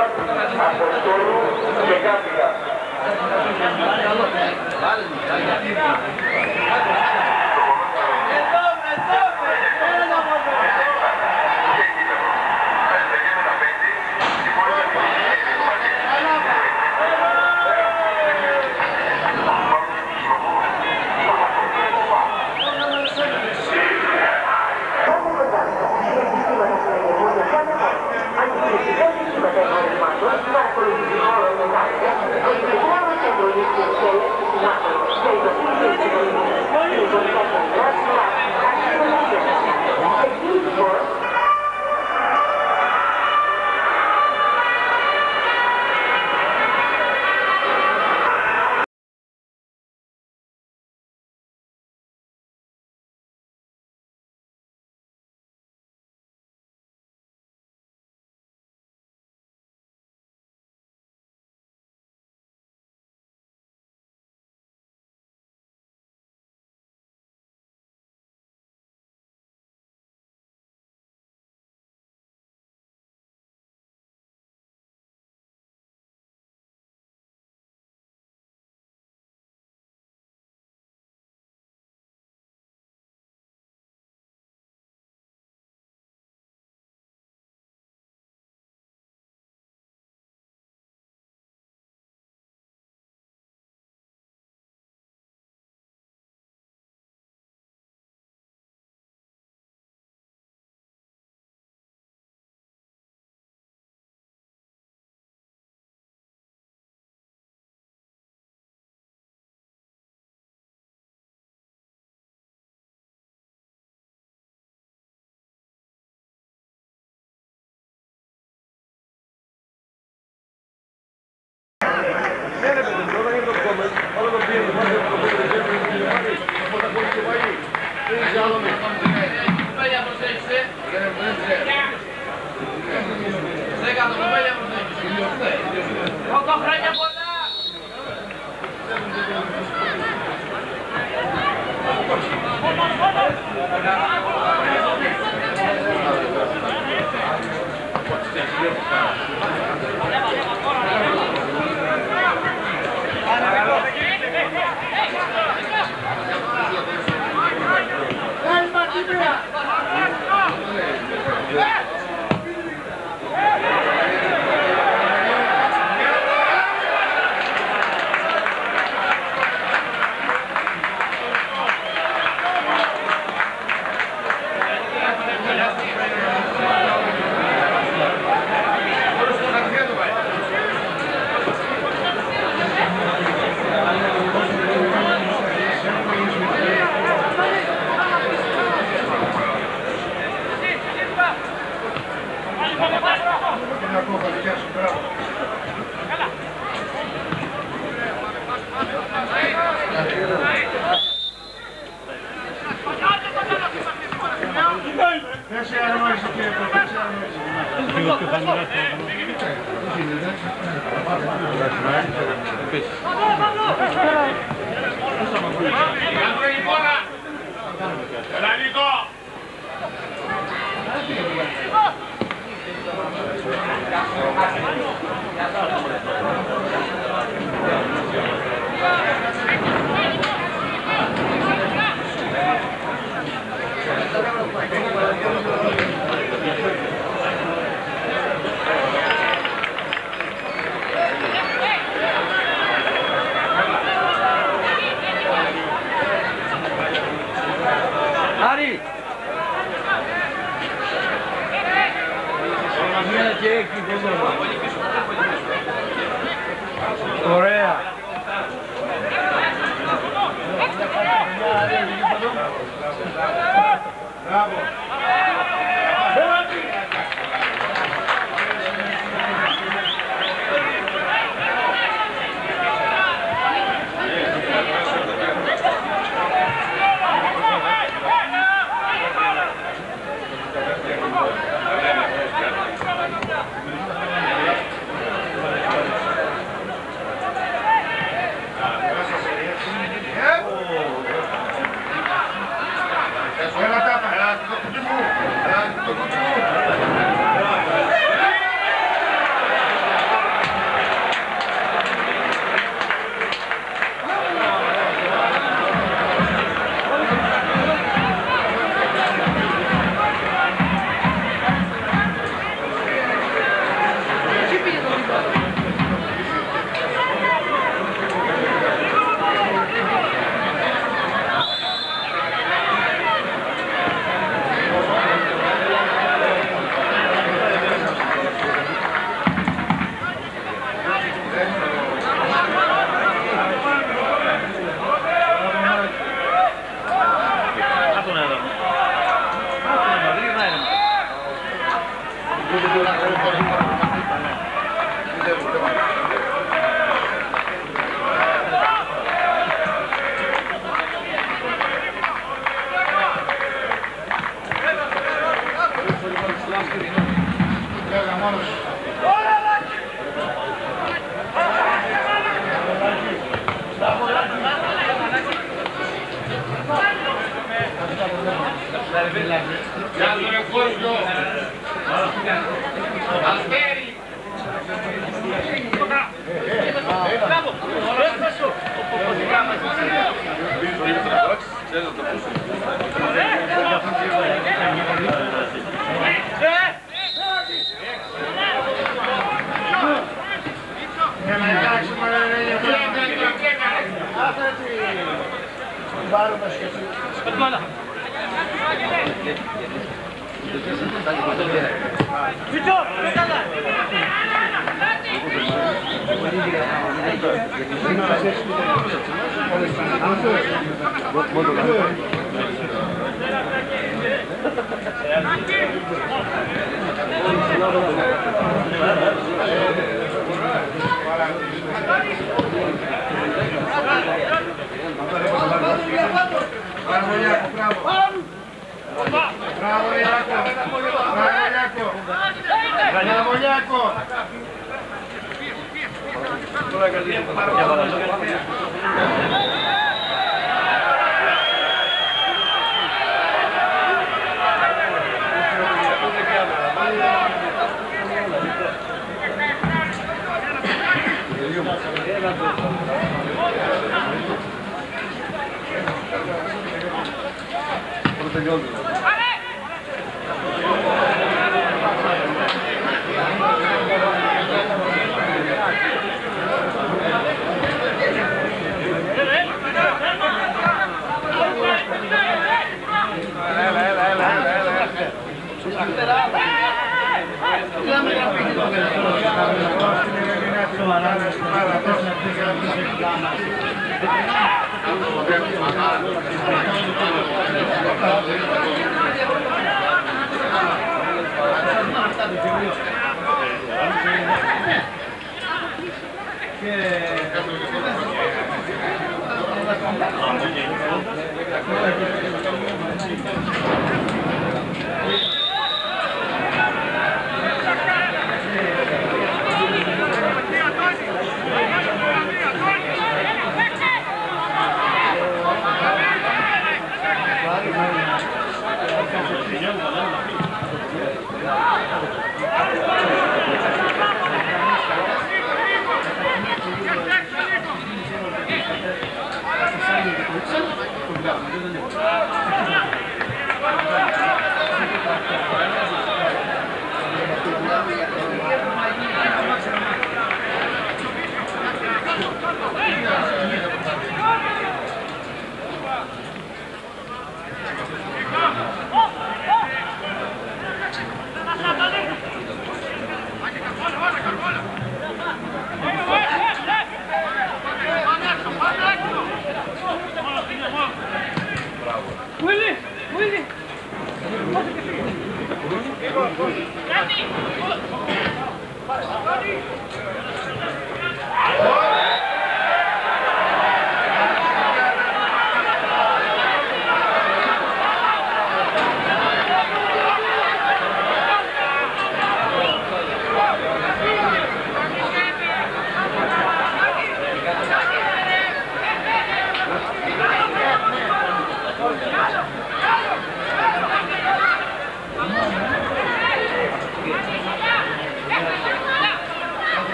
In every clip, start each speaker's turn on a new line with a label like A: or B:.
A: Αποστόλου και del.
B: minimum.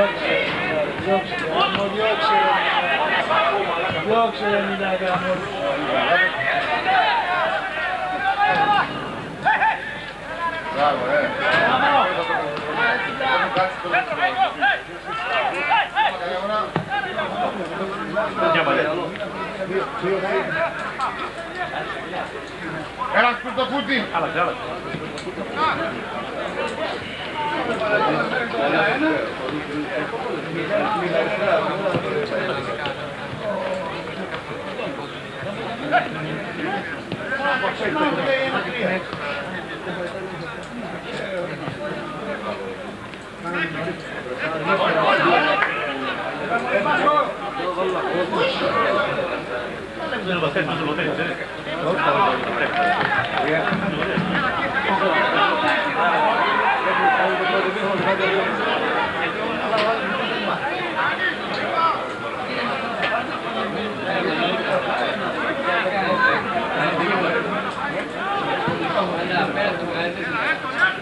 B: Yorkshire, Yorkshire, Yorkshire, Yorkshire,
C: Yorkshire, Yorkshire, Έλα,
B: σπουρτοκούτι!
A: Άλλαξε, άλλαξε. Thank
D: you. Aperto, aperto.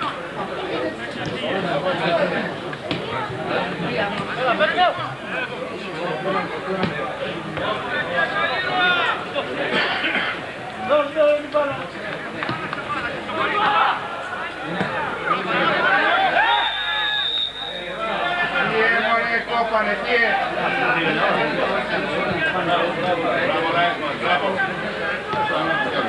D: Bravo, bravo, bravo.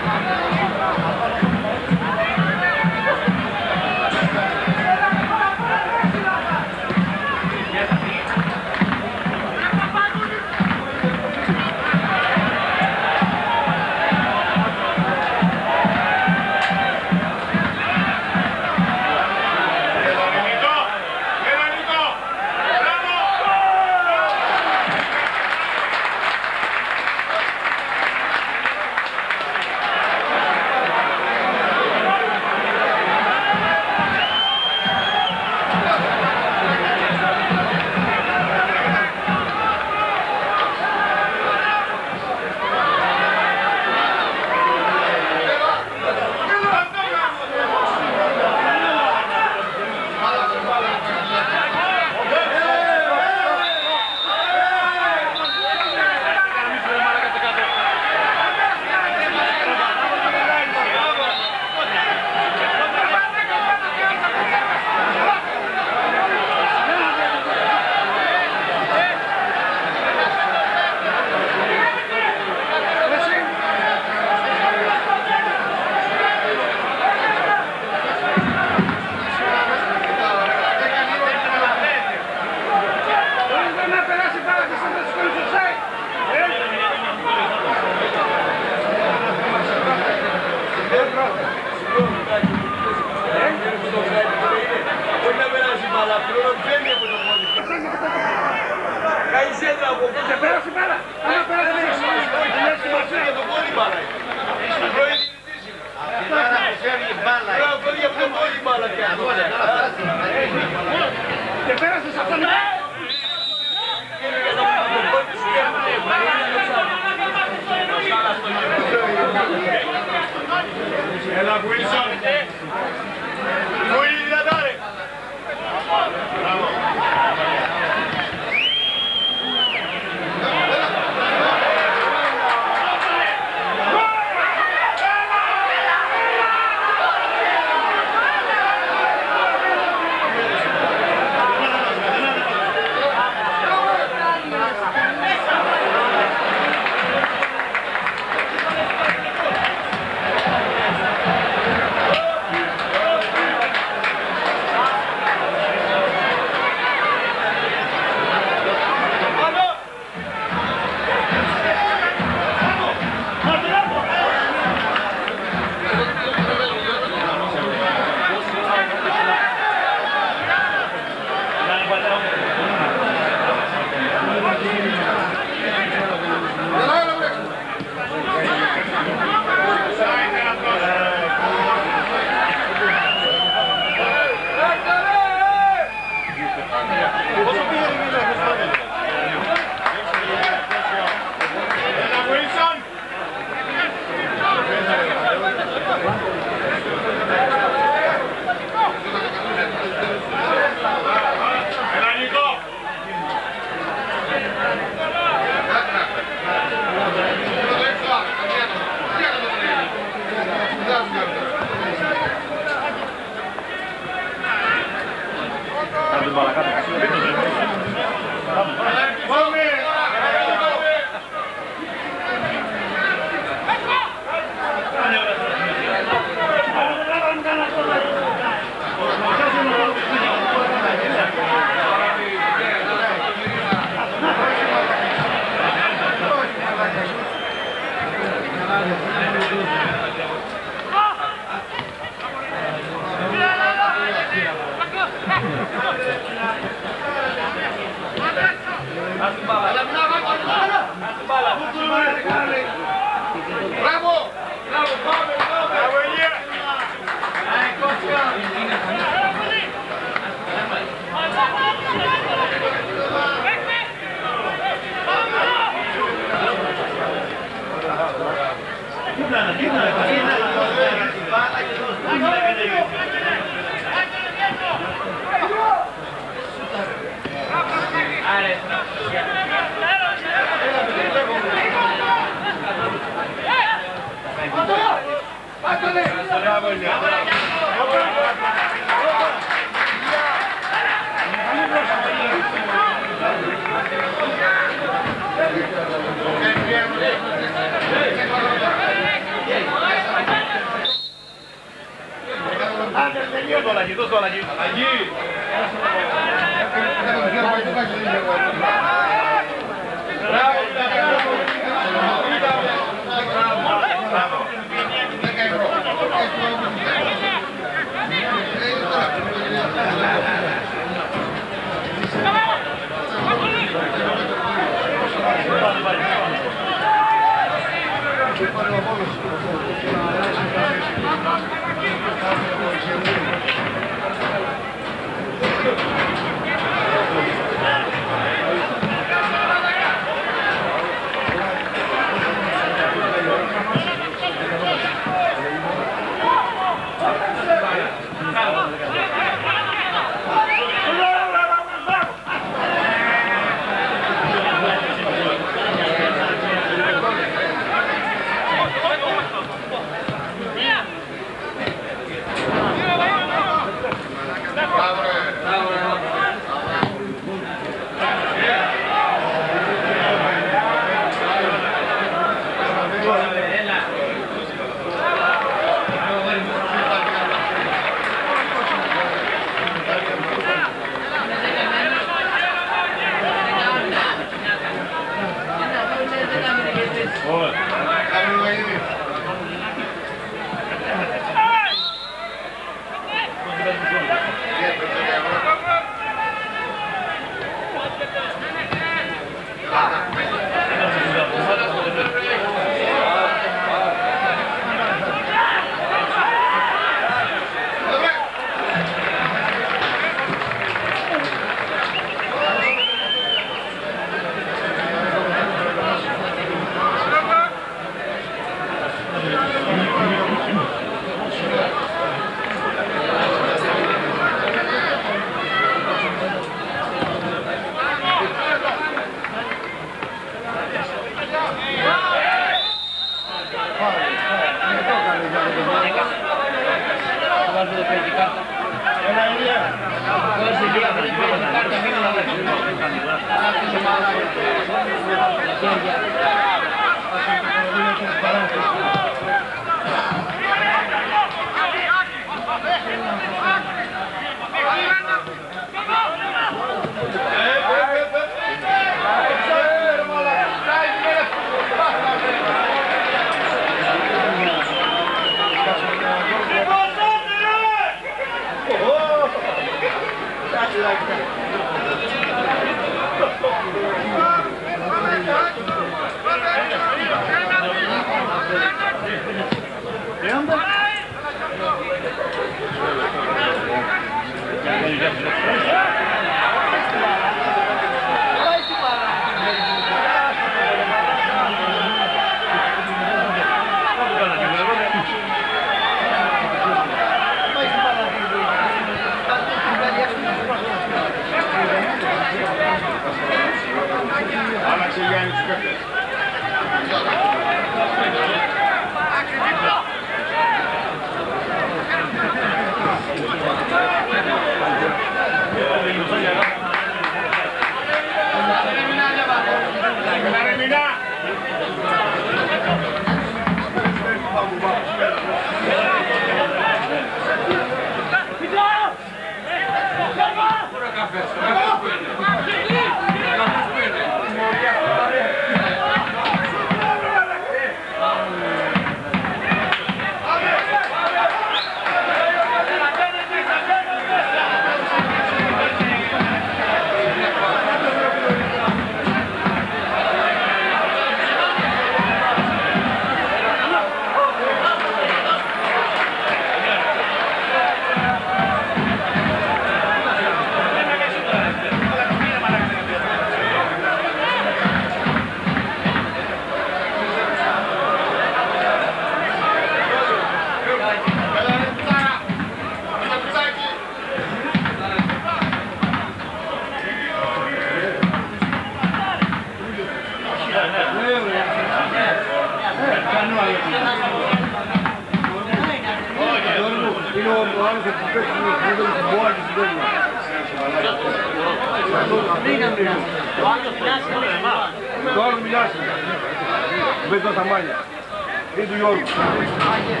D: Yes,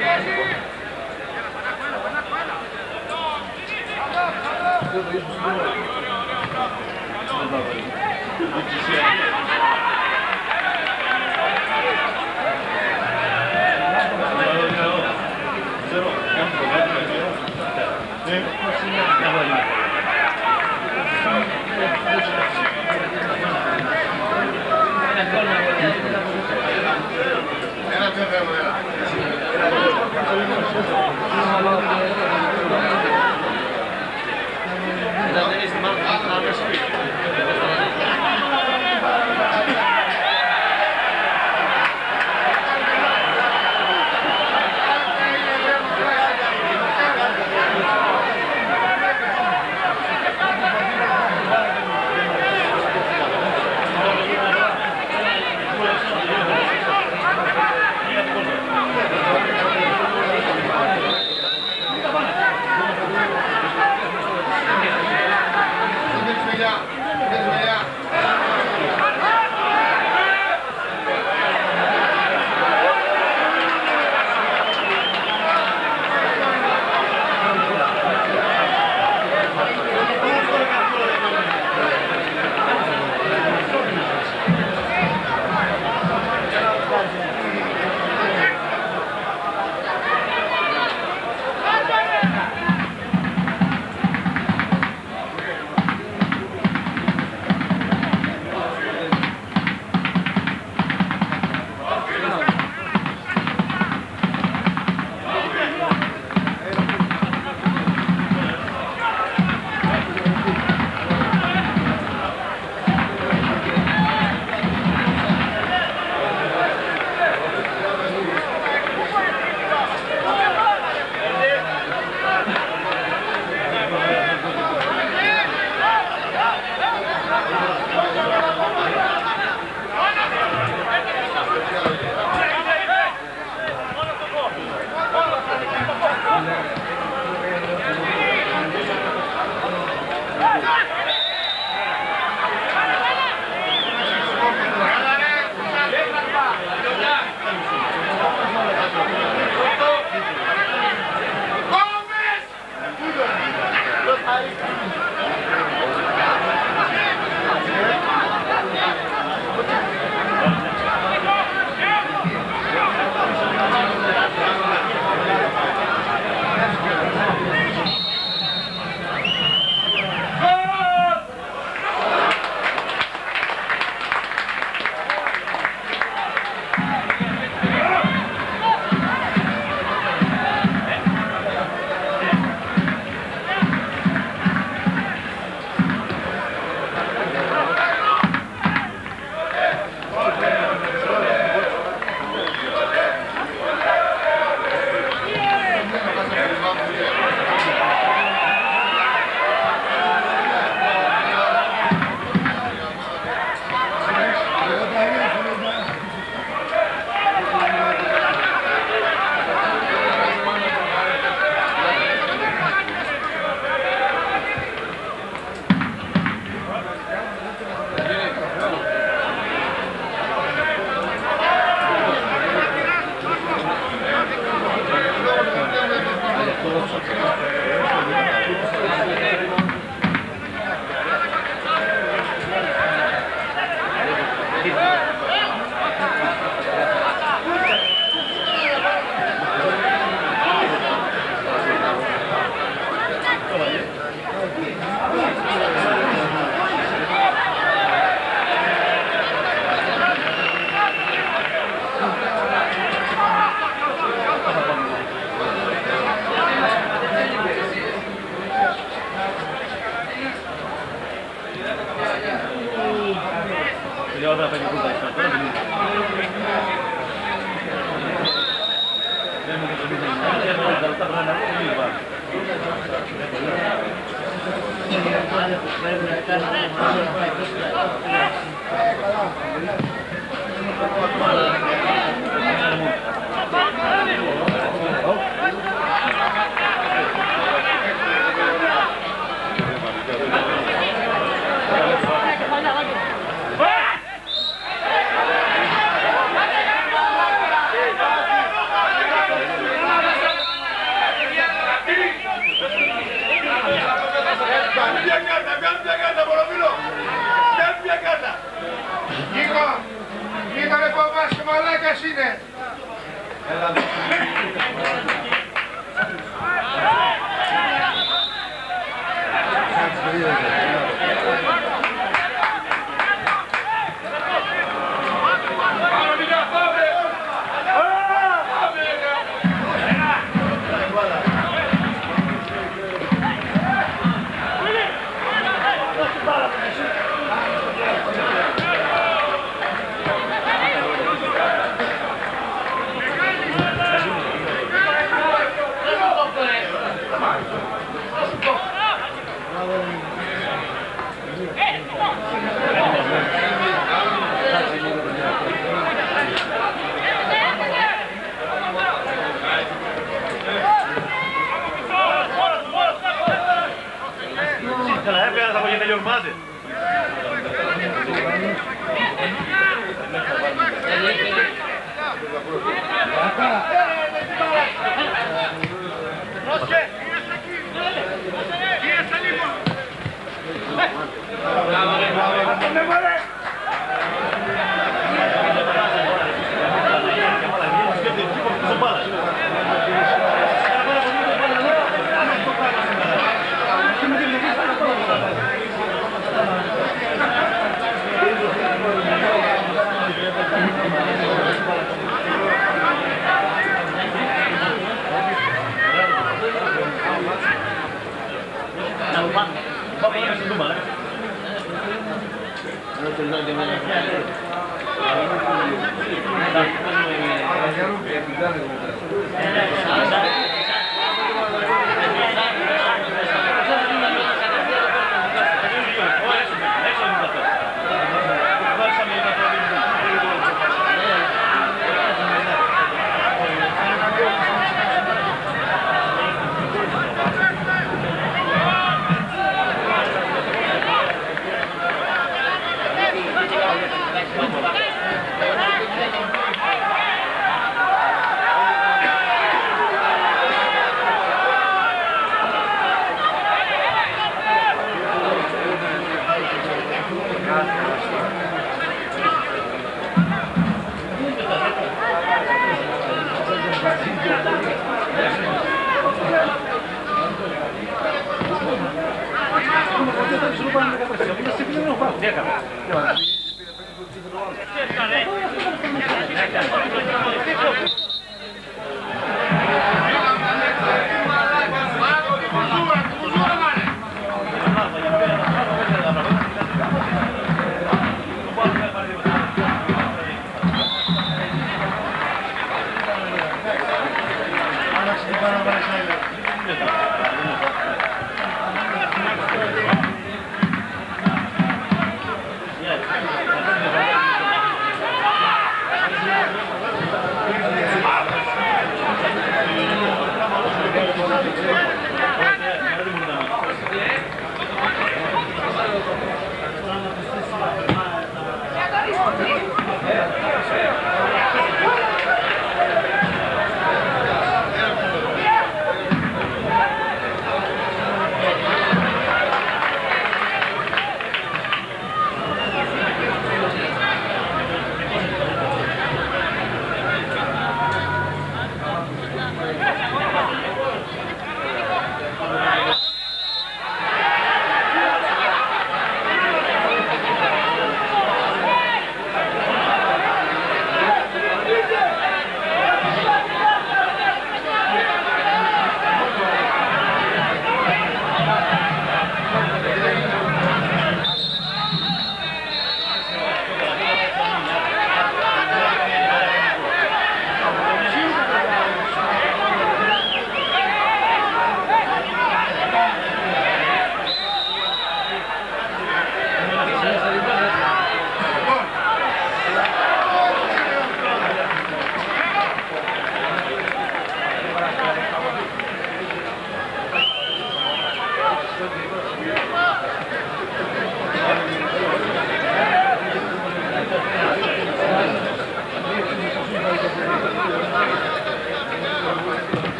D: yes, yes. Gracias.
A: And then it's Mark street.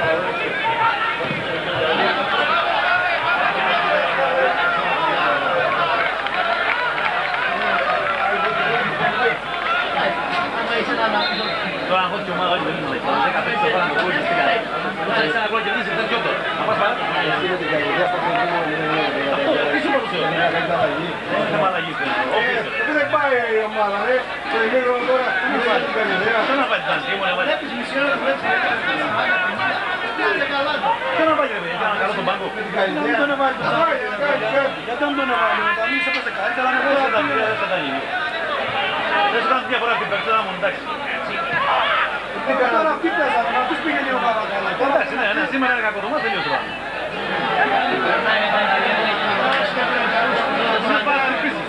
A: Gracias. Τώρα αγχώς και ομάδα όχι δεν είναι. Το 15 το βάλαμε το κόλλησε στην καρέ. Το θέλεις ένα κόλλο κερδίσεις, δεν γιότο. Να πας παρά. Αυτό, τι σου είπα το Θεό. Δεν είναι αλλαγή. Όποιος.
B: Γιατί δεν πάει η ομάδα, ρε. Το ημίγωνο τώρα δεν πάει την καλή ιδέα.
A: Ποιο να πάει την τάση, ήμουν έβαλε. Ποιο να πάει ρε παιδιά, να κάνω τον πάγκο.
B: Δεν τον έβαλε το σάρι, κάνει κάτι.
A: Γιατί δεν τον έβαλε, τα μη σε πέσε κάτι, αλλά να πω δεν τα μη, δεν τα γίνει. Δεν σου κάνω διαφορά την περτσόνα μου, εντάξει.
B: Τι κάνανε, τώρα αυτοί πέσανε, μας τους πήγε λίγο παρακαλώ.
A: Εντάξει, ναι, ναι, σήμερα είναι κακό το μάτι, τελείωσε το άλλο. Δεν παραλυπήσεις.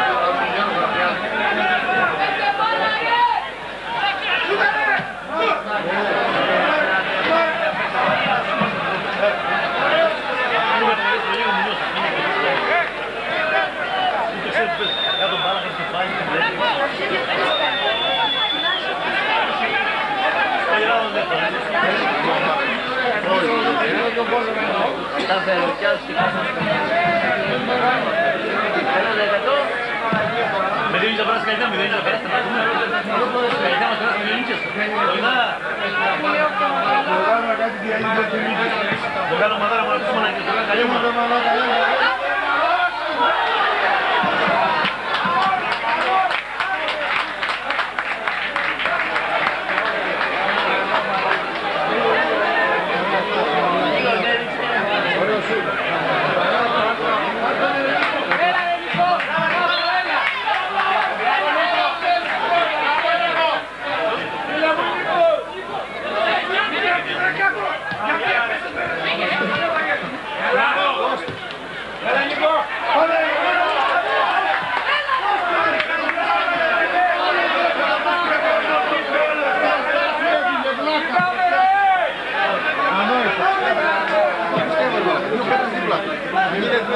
E: Τα φέρω κι άλλους Έναν εκατό.
B: Με δίνεις να πέρας καλύτερα, με δίνεις να πέρας. Καλύτερα μας πέρας με
F: δίνεις. Ωραία. Το
B: κάνω μαδάρα μου, να πεις μόνο να κοιτώ. Καλή μου.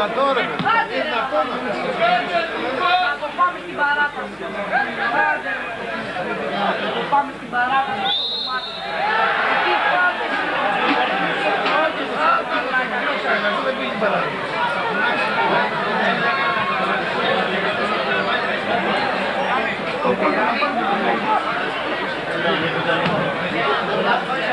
A: Είναι δυνατό ρε παιδί.
G: Θα το πάμε στην παράταση. Άντε, ρε. Θα το πάμε στην παράταση. στο κομμάτι. Τι πάτε,
E: Δεν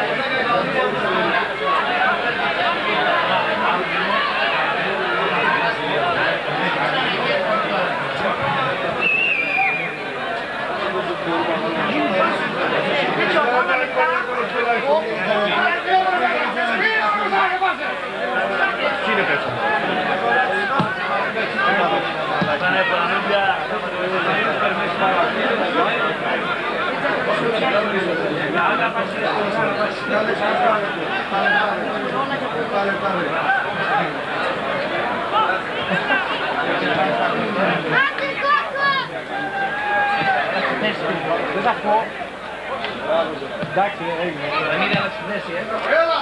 E: Grazie. Εντάξει, έγινε. Δεν είναι άλλαξε θέση, ε.
A: Έλα.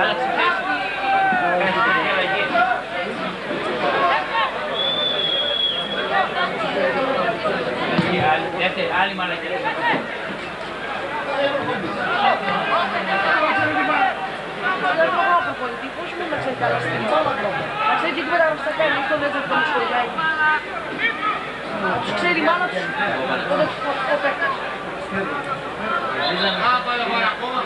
E: Άλλαξε θέση. Κάνει την αλλαγή. Η άλλη- δεύτερη- Άλλη μαλακή.
G: Δεν μπορώ να προπονητή, πώς μου να ξέρει καλά στην Να ξέρει τι πέρα να στα κάνει, αυτό δεν θα το σχολιάει. Τους ξέρει η μάνα τους, ο δεύτερος
B: ها
A: طلب يعقوب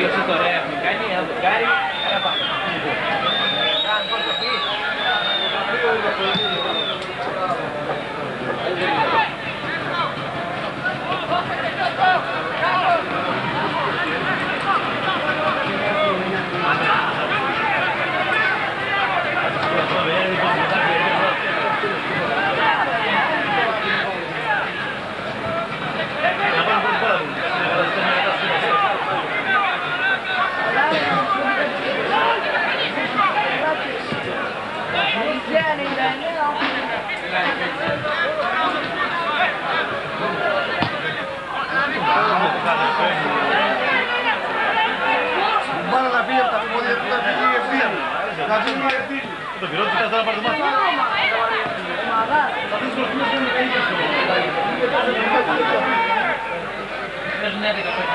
A: io ci sarei, magari,
B: magari, era fatto. Μπάλα να πήγε από τα πόδια του, να πήγε η ευθεία. Να πήγε η ευθεία. Το πυρό του κοιτάζει να
E: πάρει το μάτι. Θα πεις το
H: ποιος δεν είναι καλή ευθεία. Παίζουν
I: 11
H: πέρα.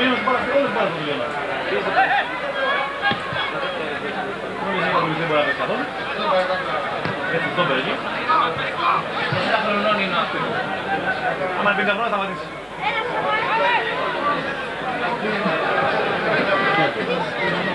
H: Περίμενε πάρα πολύ, όλες πάρα πολύ γέλα. Δεν μπορεί να πέσει καθόλου. Έτσι το παίρνει. Ένα χρονών
B: είναι
I: αυτό.
B: Άμα είναι 50 χρόνια θα
A: πατήσει. Ένα χρονών.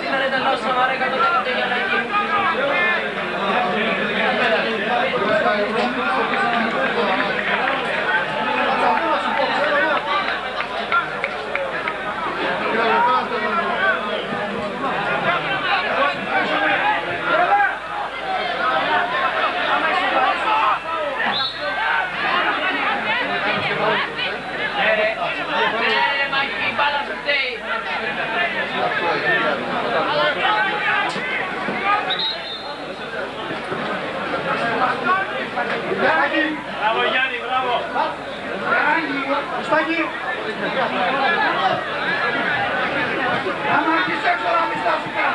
A: Σήμερα
B: ήταν τόσο Σαμαρά 110 για να γίνει.
A: Μπράβο Γιάννη, μπράβο.
J: Μουστάκι. Να μάθεις έξω να μην στάσεις καν.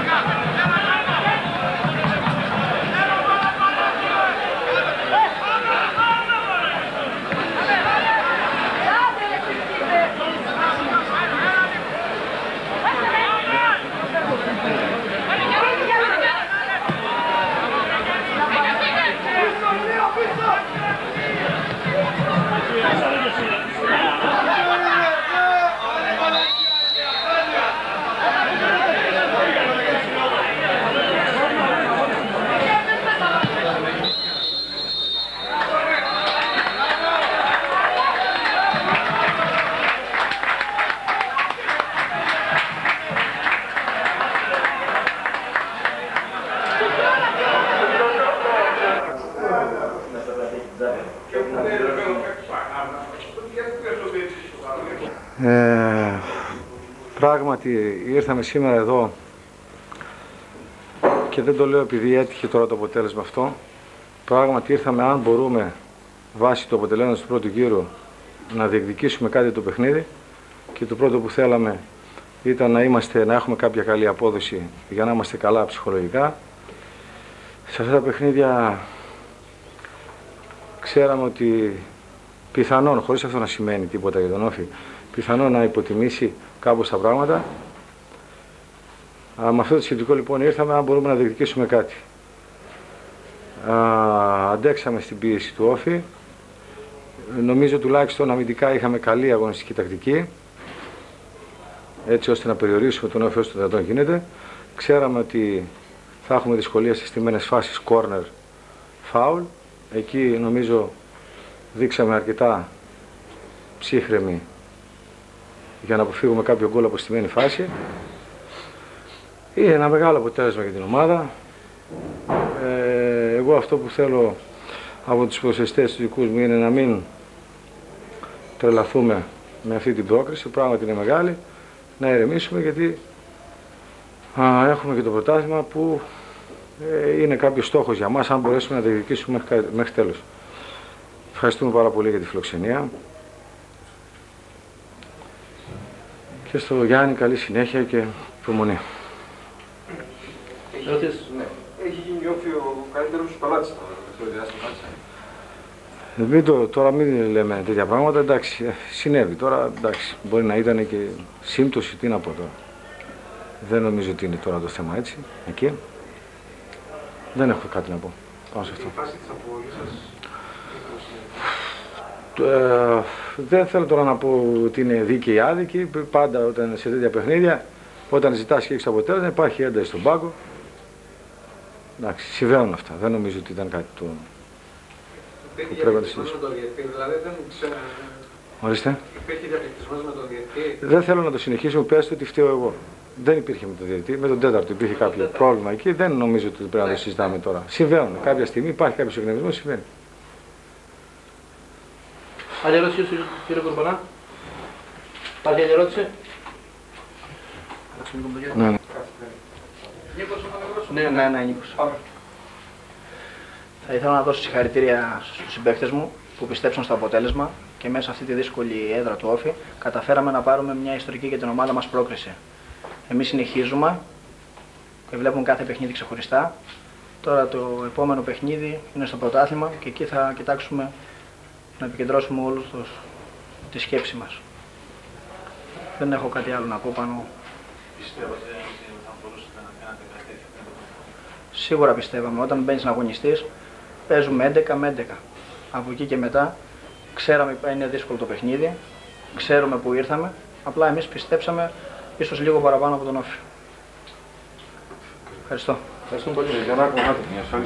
K: Πράγματι ήρθαμε σήμερα εδώ και δεν το λέω επειδή έτυχε τώρα το αποτέλεσμα αυτό. Πράγματι ήρθαμε αν μπορούμε βάσει το αποτελέσμα του πρώτου γύρου να διεκδικήσουμε κάτι το παιχνίδι και το πρώτο που θέλαμε ήταν να, είμαστε, να έχουμε κάποια καλή απόδοση για να είμαστε καλά ψυχολογικά. Σε αυτά τα παιχνίδια ξέραμε ότι πιθανόν, χωρίς αυτό να σημαίνει τίποτα για τον Όφη, πιθανόν να υποτιμήσει κάπως τα πράγματα. Α, με αυτό το σχετικό λοιπόν ήρθαμε αν μπορούμε να διεκδικήσουμε κάτι. Α, αντέξαμε στην πίεση του Όφη. Νομίζω τουλάχιστον αμυντικά είχαμε καλή αγωνιστική τακτική έτσι ώστε να περιορίσουμε τον Όφη όσο το δυνατόν γίνεται. Ξέραμε ότι θα έχουμε δυσκολία στις στιμένες φάσεις corner foul. Εκεί νομίζω δείξαμε αρκετά ψύχρεμοι για να αποφύγουμε κάποιο γκολ από στιμένη φάση. Είναι ένα μεγάλο αποτέλεσμα για την ομάδα. Ε, εγώ αυτό που θέλω από τους προσεστές τους δικούς μου είναι να μην τρελαθούμε με αυτή την πρόκριση, πράγματι είναι μεγάλη, να ηρεμήσουμε γιατί α, έχουμε και το πρωτάθλημα που ε, είναι κάποιος στόχος για μας αν μπορέσουμε να διεκδικήσουμε μέχρι, μέχρι τέλος. Ευχαριστούμε πάρα πολύ για τη φιλοξενία. Και στο Γιάννη καλή συνέχεια και προμονή.
B: Ναι. Έχει γίνει όφη ο καλύτερος πελάτης το διάστημα, έτσι.
K: Μην το, τώρα μην λέμε τέτοια πράγματα, εντάξει, ε, συνέβη τώρα, εντάξει, μπορεί να ήταν και σύμπτωση, τι να πω τώρα. Δεν νομίζω ότι είναι τώρα το θέμα έτσι, εκεί. Δεν έχω κάτι να πω πάνω σε αυτό.
B: Η φάση της αποβολής σας
K: Ε, δεν θέλω τώρα να πω ότι είναι δίκαιη ή άδικη. Πάντα όταν σε τέτοια παιχνίδια, όταν ζητάς και έχεις αποτέλεσμα, υπάρχει ένταση στον πάγκο. Εντάξει, συμβαίνουν αυτά. Δεν νομίζω ότι ήταν κάτι το.
B: υπήρχε
K: πρέπει να το
B: διακριτισμός με τον διαιτητή, δηλαδή δεν ξέρω.
K: Ορίστε.
B: Υπήρχε διακριτισμός με τον διαιτητή.
K: Δεν θέλω να το συνεχίσουμε, πες ότι φταίω εγώ. Δεν υπήρχε με τον διαιτητή, με τον τέταρτο υπήρχε κάποιο πρόβλημα εκεί. Δεν νομίζω ότι πρέπει να το συζητάμε τώρα. Συμβαίνουν. Κάποια στιγμή υπάρχει κάποιος οργανισμό, συμβαίνει.
L: Άλλη ερώτηση, κύριε Κουρμπανά; Υπάρχει άλλη ερώτηση;
K: Ναι, ναι.
M: Ναι, ναι, ναι, Νίκος. Θα ήθελα να δώσω συγχαρητήρια στους συμπαίκτες μου που πιστέψαν στο αποτέλεσμα και μέσα σε αυτή τη δύσκολη έδρα του Όφη καταφέραμε να πάρουμε μια ιστορική για την ομάδα μας πρόκριση. Εμείς συνεχίζουμε και βλέπουμε κάθε παιχνίδι ξεχωριστά. Τώρα το επόμενο παιχνίδι είναι στο πρωτάθλημα και εκεί θα κοιτάξουμε να επικεντρώσουμε όλους τους, τη σκέψη μας. Δεν έχω κάτι άλλο να πω πάνω. Σίγουρα πιστεύαμε. Όταν μπαίνεις να αγωνιστείς, παίζουμε 11 με 11. Από εκεί και μετά, ξέραμε ότι είναι δύσκολο το παιχνίδι, ξέρουμε που ήρθαμε. Απλά εμείς πιστέψαμε ίσως λίγο παραπάνω από τον Όφη. Ευχαριστώ. Ευχαριστούμε πολύ.
K: Γιαννάκο, να το